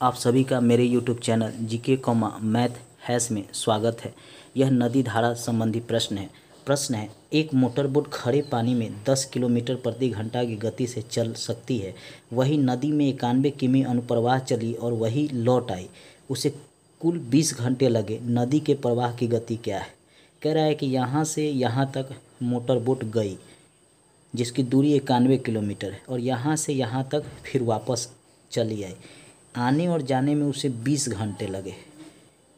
आप सभी का मेरे YouTube channel GK comma math हैस में स्वागत है। यह नदी धारा संबंधी प्रश्न है। प्रश्न है, एक मोटरबोट खड़े पानी में 10 किलोमीटर प्रति घंटा की गति से चल सकती है। वही नदी में इक्यानवे किमी अनुप्रवाह चली और वही लौट आई। उसे कुल 20 घंटे लगे। नदी के प्रवाह की गति क्या है? कह रहा है कि यहाँ से यहाँ तक मोटरबोट गई, जिसकी दूरी इक्यानवे किलोमीटर है, और यहाँ से यहाँ तक फिर वापस चली आई। आने और जाने में उसे बीस घंटे लगे।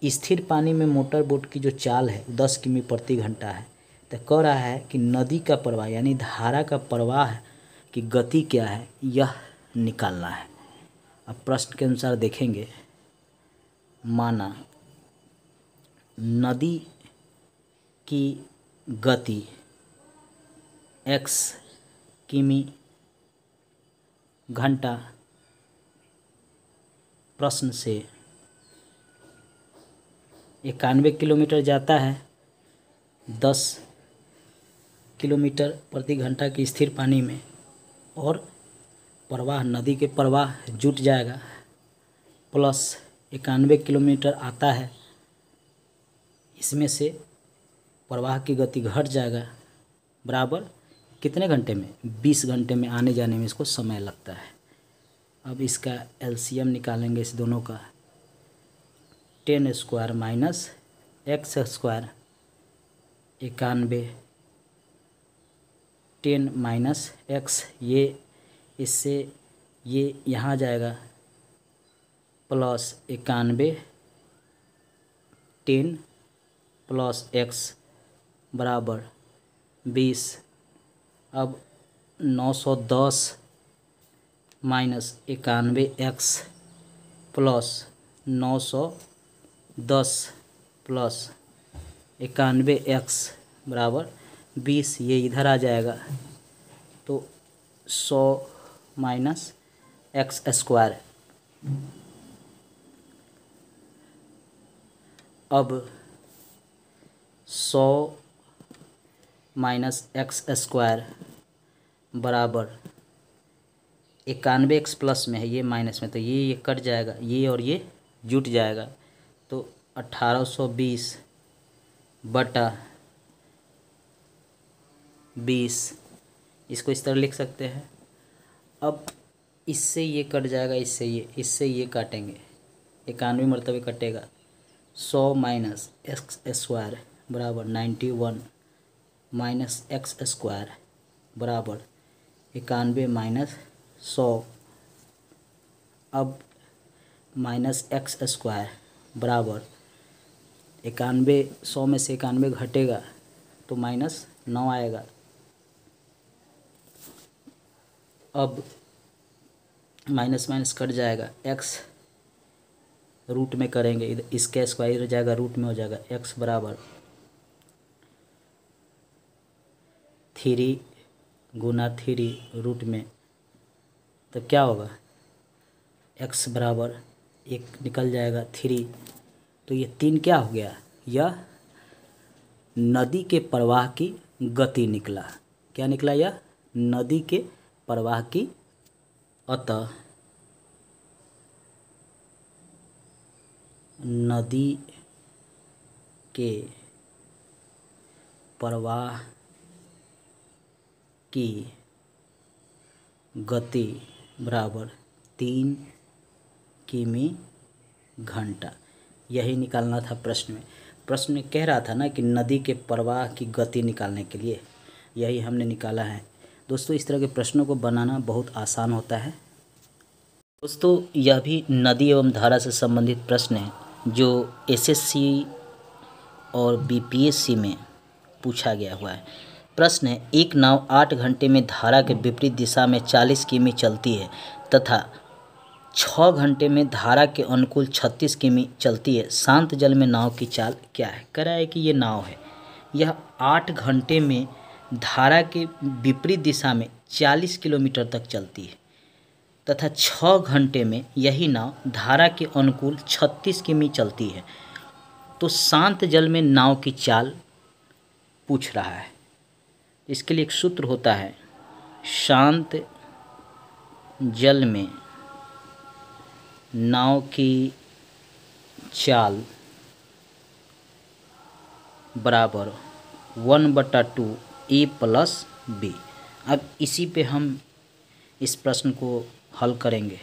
स्थिर पानी में मोटर बोट की जो चाल है दस किमी प्रति घंटा है। तो कह रहा है कि नदी का प्रवाह, यानी धारा का प्रवाह की गति क्या है, यह निकालना है। अब प्रश्न के अनुसार देखेंगे। माना, नदी की गति एक्स किमी घंटा प्रश्न से। इक्यानवे किलोमीटर जाता है, दस किलोमीटर प्रति घंटा की स्थिर पानी में, और प्रवाह, नदी के प्रवाह जुट जाएगा। प्लस इक्यानवे किलोमीटर आता है, इसमें से प्रवाह की गति घट जाएगा। बराबर कितने घंटे में? बीस घंटे में आने जाने में इसको समय लगता है। अब इसका एलसीएम निकालेंगे इस दोनों का। Ten square minus X square इक्यानवे। टेन माइनस एक्स, ये इससे ये यहाँ जाएगा। प्लस इक्यानवे। टेन प्लस एक्स बराबर बीस। अब नौ सौ दस माइनस इक्यानवे एक्स प्लस नौ सौ दस प्लस इक्यानवे एक्स बराबर बीस, ये इधर आ जाएगा। तो सौ माइनस एक्स स्क्वायर अब सौ माइनस एक्स स्क्वायर बराबर इक्यानवे एक्स प्लस में है, ये माइनस में तो ये ये कट जाएगा, ये और ये जुट जाएगा। तो अट्ठारह सौ बीस बटा बीस, इसको इस तरह लिख सकते हैं। अब इससे ये कट जाएगा, इससे ये इससे ये काटेंगे। इक्यानवे मरतबे कटेगा, सौ माइनस एक्स स्क्वायर बराबर ninety one minus X square बराबर इक्यानवे माइनस सौ अब माइनस एक्स स्क्वायर बराबर इक्यानवे, सौ में से इक्यानवे घटेगा तो माइनस नौ आएगा। अब माइनस माइनस कट जाएगा एक्स रूट में करेंगे, इधर इसके स्क्वायर हो जाएगा रूट में हो जाएगा एक्स बराबर थ्री गुना थ्री रूट में तो क्या होगा? एक्स बराबर एक निकल जाएगा थ्री तो ये तीन क्या हो गया? यह नदी के प्रवाह की गति निकला। क्या निकला यह? नदी के प्रवाह की अतः। नदी के प्रवाह की गति बराबर तीन किमी घंटा। यही निकालना था प्रश्न में। प्रश्न में कह रहा था ना कि नदी के प्रवाह की गति निकालने के लिए। यही हमने निकाला है। दोस्तों, इस तरह के प्रश्नों को बनाना बहुत आसान होता है। दोस्तों, यह भी नदी एवं धारा से संबंधित प्रश्न है, जो एसएससी और बीपीएससी में पूछा गया हुआ है। प्रश्न है, एक नाव आठ घंटे में धारा के विपरीत दिशा में चालीस किमी चलती है तथा छः घंटे में धारा के अनुकूल छत्तीस किमी चलती है। शांत जल में नाव की चाल क्या है? कह रहा है कि ये नाव है। यह आठ घंटे में धारा के विपरीत दिशा में चालीस किलोमीटर तक चलती है तथा छः घंटे में यही नाव धारा के अनुकूल छत्तीस किमी चलती है। तो शांत जल में नाव की चाल पूछ रहा है। इसके लिए एक सूत्र होता है, शांत जल में नाव की चाल बराबर वन बटा टू ए प्लस बी। अब इसी पे हम इस प्रश्न को हल करेंगे।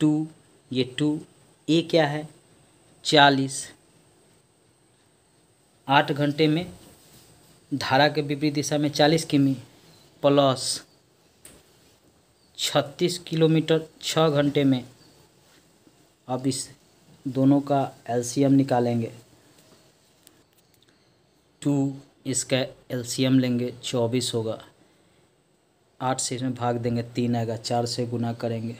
टू, ये टू, ए क्या है? चालीस। आठ घंटे में धारा के विपरीत दिशा में चालीस किमी प्लस छत्तीस किलोमीटर छः घंटे में। अब इस दोनों का एलसीएम निकालेंगे। टू इसका एलसीएम लेंगे, चौबीस होगा। आठ से इसमें भाग देंगे, तीन आएगा, चार से गुना करेंगे,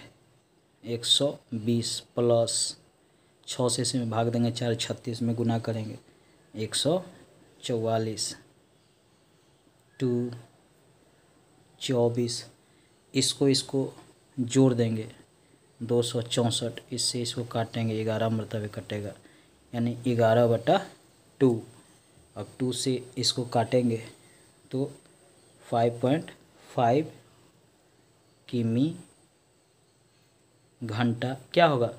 एक सौ बीस प्लस छः से इसमें भाग देंगे, चार छत्तीस में गुना करेंगे। एक सौ चौवालीस, टू चौबीस, इसको इसको जोड़ देंगे। दो सौ चौंसठ, इससे इसको काटेंगे, ग्यारह मरतबे कटेगा। यानी ग्यारह बटा टू। अब टू से इसको काटेंगे तो फाइव पॉइंट फाइव किमी घंटा। क्या होगा?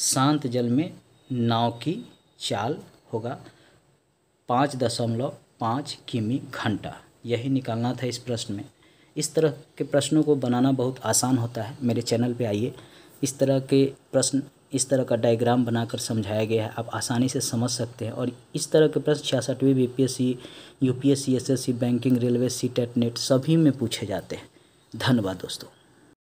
शांत जल में नाव की चाल होगा। पाँच दशमलव पाँच किमी घंटा। यही निकालना था इस प्रश्न में। इस तरह के प्रश्नों को बनाना बहुत आसान होता है। मेरे चैनल पे आइए। इस तरह के प्रश्न, इस तरह का डायग्राम बनाकर समझाया गया है। आप आसानी से समझ सकते हैं। और इस तरह के प्रश्न छियासठवीं B P S C U P S C S S C banking railway CTET NET सभी में पूछे जाते हैं। धन्यवाद दोस्तों।